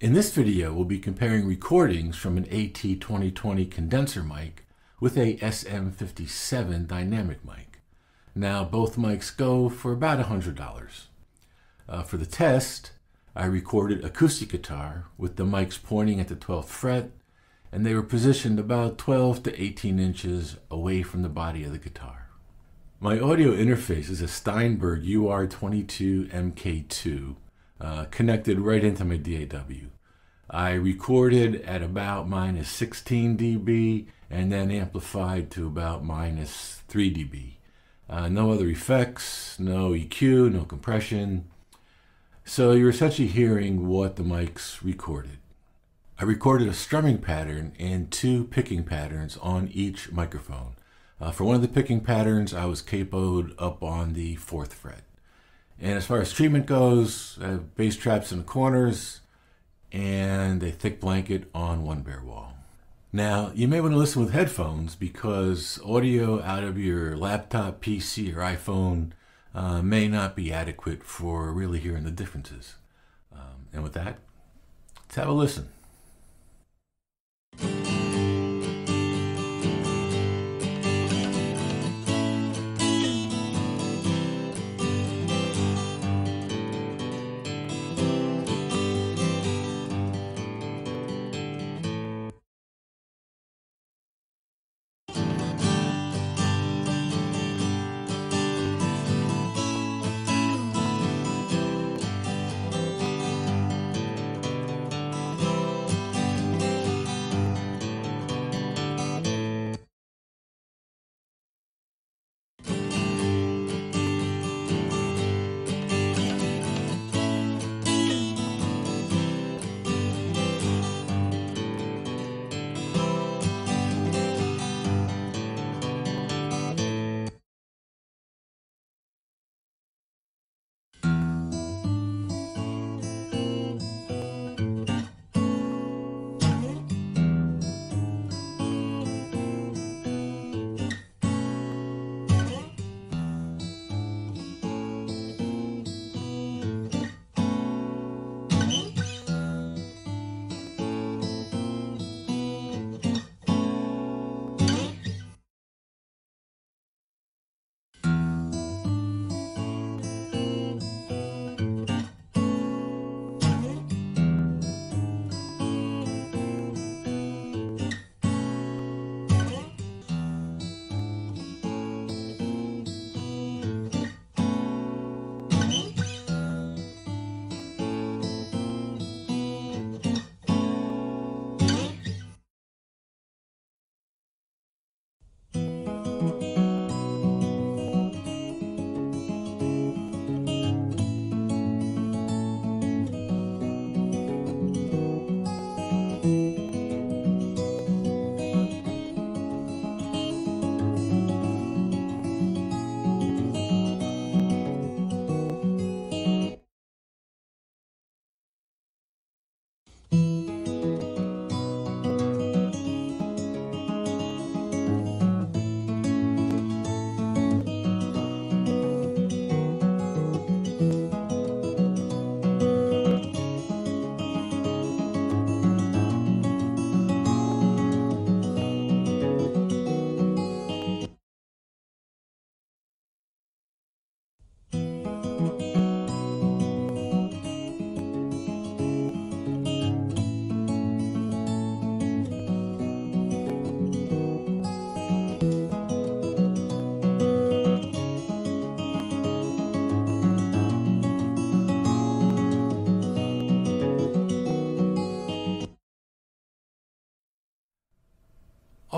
In this video, we'll be comparing recordings from an AT2020 condenser mic with a SM57 dynamic mic. Now, both mics go for about $100. Uh, for the test, I recorded acoustic guitar with the mics pointing at the 12th fret, and they were positioned about 12 to 18 inches away from the body of the guitar. My audio interface is a Steinberg UR22MK2 uh, connected right into my DAW. I recorded at about minus 16 dB and then amplified to about minus 3 dB. Uh, no other effects, no EQ, no compression. So you're essentially hearing what the mics recorded. I recorded a strumming pattern and two picking patterns on each microphone. Uh, for one of the picking patterns, I was capoed up on the fourth fret. And as far as treatment goes, I bass traps in the corners and a thick blanket on one bare wall. Now, you may want to listen with headphones because audio out of your laptop, PC, or iPhone uh, may not be adequate for really hearing the differences. Um, and with that, let's have a listen.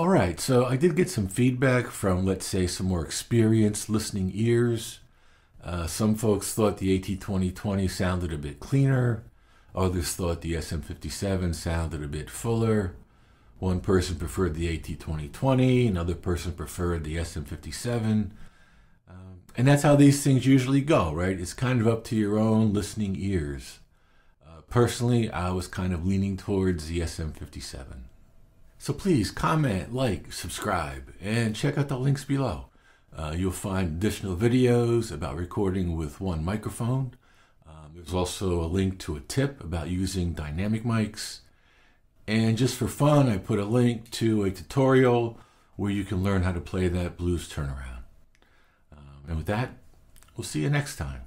All right, so I did get some feedback from, let's say, some more experienced listening ears. Uh, some folks thought the AT2020 sounded a bit cleaner. Others thought the SM57 sounded a bit fuller. One person preferred the AT2020, another person preferred the SM57. Um, and that's how these things usually go, right? It's kind of up to your own listening ears. Uh, personally, I was kind of leaning towards the SM57. So please comment, like, subscribe, and check out the links below. Uh, you'll find additional videos about recording with one microphone, um, there's also a link to a tip about using dynamic mics. And just for fun, I put a link to a tutorial where you can learn how to play that blues turnaround. Um, and with that, we'll see you next time.